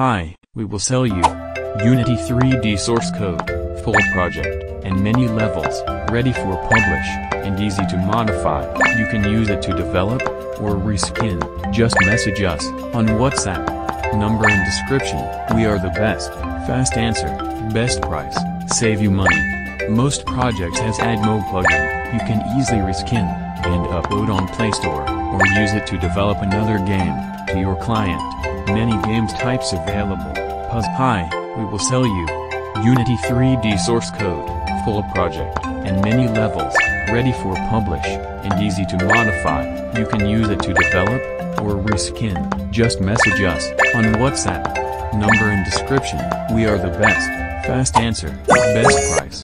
Hi, we will sell you Unity 3D source code, full project, and many levels, ready for publish, and easy to modify. You can use it to develop, or reskin. Just message us on WhatsApp. Number and description. We are the best. Fast answer. Best price. Save you money. Most projects has AdMob plugin. You can easily reskin and upload on Play Store, or use it to develop another game to your client. Many games types available. Hi, we will sell you Unity 3D source code, full project, and many levels, ready for publish, and easy to modify. You can use it to develop, or reskin. Just message us on WhatsApp. Number and description. We are the best. Fast answer. Best price.